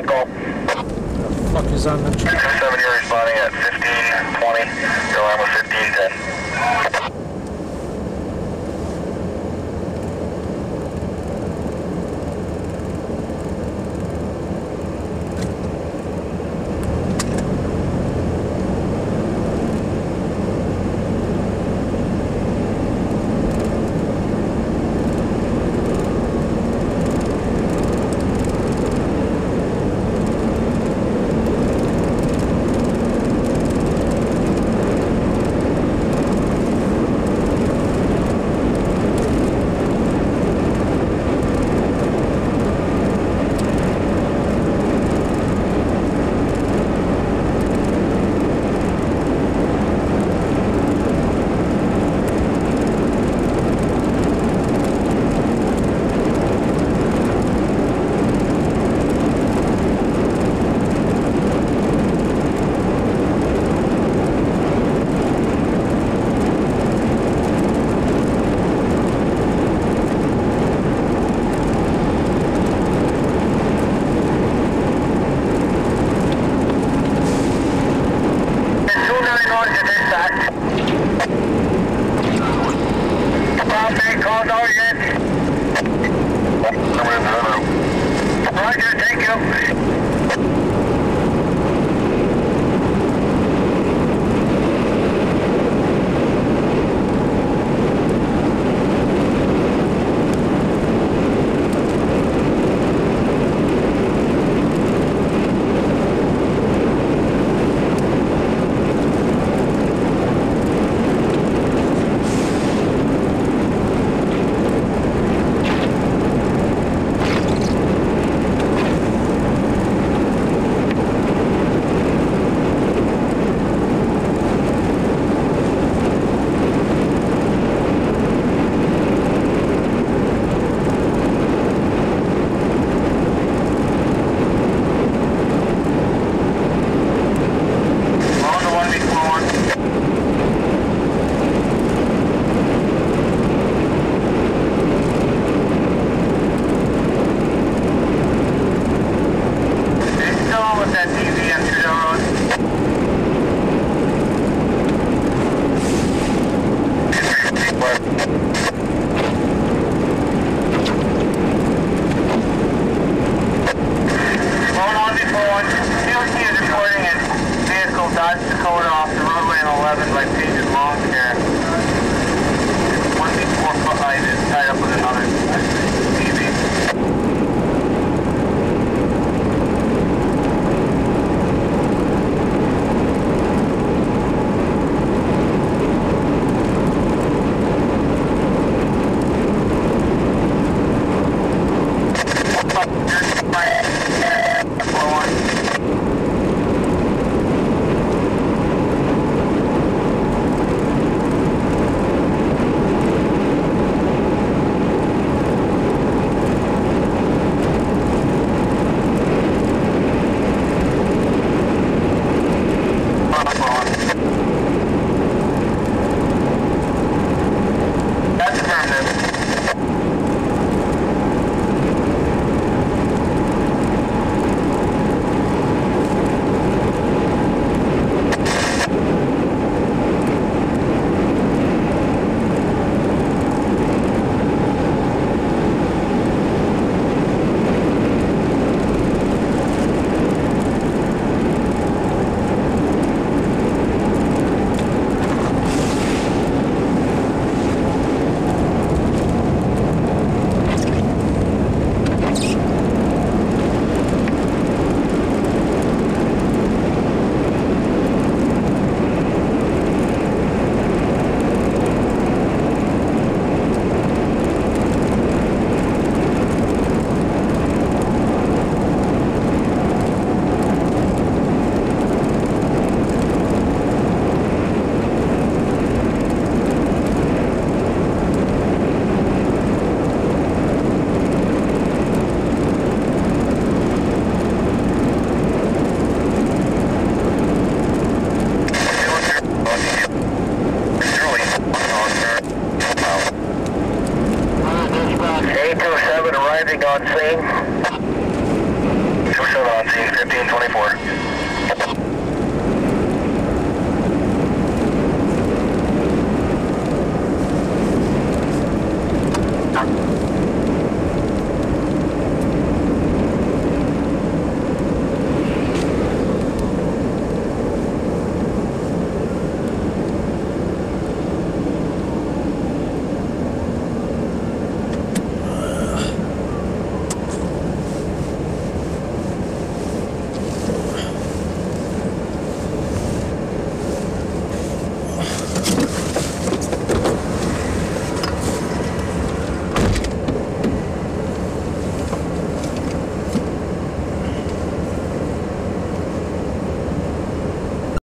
call. The fuck is on the track? 7, you're responding at 1520. Your alarm was 1510. Roger, thank you. arriving on scene. Show on 1524.